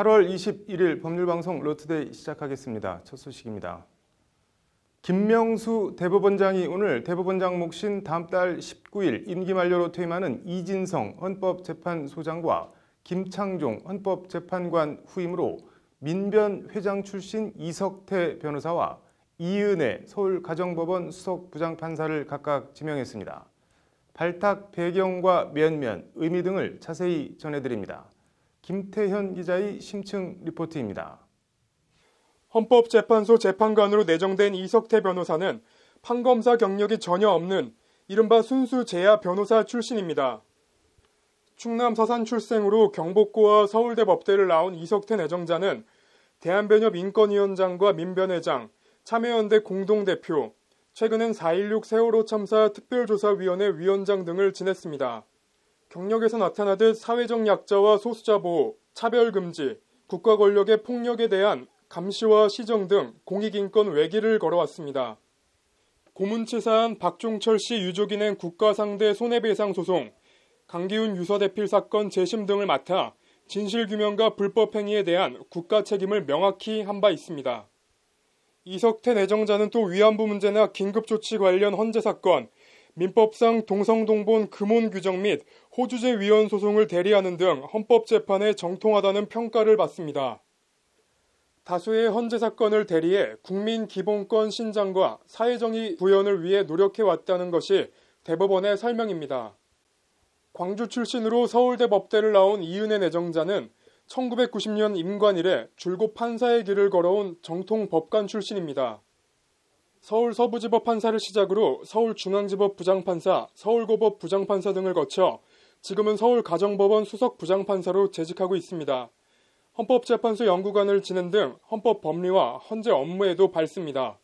8월 21일 법률방송 Law Today 시작하겠습니다. 첫 소식입니다. 김명수 대법원장이 오늘 대법원장 몫인 다음 달 19일 임기 만료로 퇴임하는 이진성 헌법재판소장과 김창종 헌법재판관 후임으로 민변 회장 출신 이석태 변호사와 이은애 서울가정법원 수석부장판사를 각각 지명했습니다. 발탁 배경과 면면, 의미 등을 자세히 전해드립니다. 김태현 기자의 심층 리포트입니다. 헌법재판소 재판관으로 내정된 이석태 변호사는 판검사 경력이 전혀 없는 이른바 순수 재야 변호사 출신입니다. 충남 서산 출생으로 경복고와 서울대 법대를 나온 이석태 내정자는 대한변협 인권위원장과 민변회장, 참여연대 공동대표, 최근엔 4.16 세월호 참사 특별조사위원회 위원장 등을 지냈습니다. 경력에서 나타나듯 사회적 약자와 소수자 보호, 차별 금지, 국가 권력의 폭력에 대한 감시와 시정 등 공익인권 외기를 걸어왔습니다. 고문치사한 박종철 씨 유족인행 국가상대 손해배상 소송, 강기훈 유서대필 사건 재심 등을 맡아 진실규명과 불법행위에 대한 국가 책임을 명확히 한 바 있습니다. 이석태 내정자는 또 위안부 문제나 긴급조치 관련 헌재 사건, 민법상 동성동본 금혼 규정 및 호주제 위헌 소송을 대리하는 등 헌법재판에 정통하다는 평가를 받습니다. 다수의 헌재 사건을 대리해 국민 기본권 신장과 사회정의 구현을 위해 노력해왔다는 것이 대법원의 설명입니다. 광주 출신으로 서울대 법대를 나온 이은혜 내정자는 1990년 임관 이래 줄곧 판사의 길을 걸어온 정통 법관 출신입니다. 서울 서부지법 판사를 시작으로 서울중앙지법 부장판사, 서울고법 부장판사 등을 거쳐 지금은 서울가정법원 수석 부장판사로 재직하고 있습니다. 헌법재판소 연구관을 지낸 등 헌법 법리와 헌재 업무에도 밝습니다.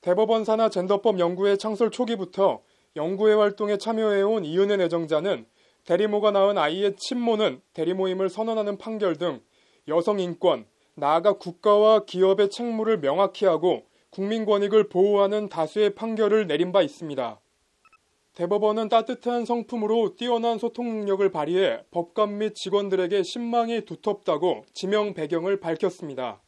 대법원 산하 젠더법 연구회 창설 초기부터 연구회 활동에 참여해온 이은혜 내정자는 대리모가 낳은 아이의 친모는 대리모임을 선언하는 판결 등 여성 인권, 나아가 국가와 기업의 책무를 명확히 하고 국민 권익을 보호하는 다수의 판결을 내린 바 있습니다. 대법원은 따뜻한 성품으로 뛰어난 소통 능력을 발휘해 법관 및 직원들에게 신망이 두텁다고 지명 배경을 밝혔습니다.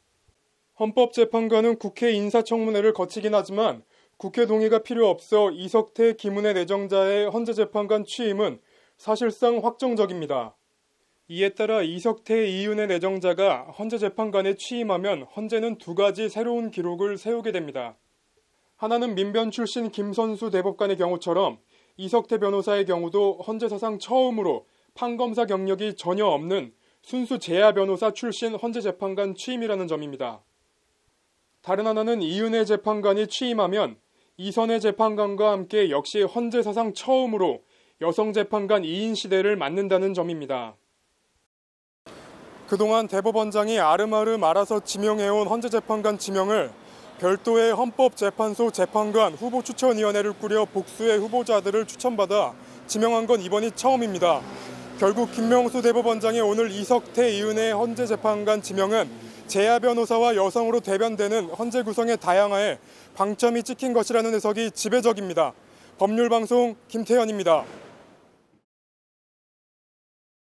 헌법재판관은 국회 인사청문회를 거치긴 하지만 국회 동의가 필요 없어 이석태 김은혜 내정자의 헌재재판관 취임은 사실상 확정적입니다. 이에 따라 이석태 이윤의 내정자가 헌재 재판관에 취임하면 헌재는 두 가지 새로운 기록을 세우게 됩니다. 하나는 민변 출신 김선수 대법관의 경우처럼 이석태 변호사의 경우도 헌재 사상 처음으로 판검사 경력이 전혀 없는 순수 재야 변호사 출신 헌재 재판관 취임이라는 점입니다. 다른 하나는 이윤의 재판관이 취임하면 이선의 재판관과 함께 역시 헌재 사상 처음으로 여성 재판관 2인 시대를 맞는다는 점입니다. 그동안 대법원장이 아름아름 말아서 지명해온 헌재재판관 지명을 별도의 헌법재판소 재판관 후보 추천위원회를 꾸려 복수의 후보자들을 추천받아 지명한 건 이번이 처음입니다. 결국 김명수 대법원장의 오늘 이석태 이은혜 헌재재판관 지명은 재야 변호사와 여성으로 대변되는 헌재 구성의 다양화에 방점이 찍힌 것이라는 해석이 지배적입니다. 법률방송 김태현입니다.